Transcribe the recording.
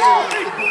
Glory!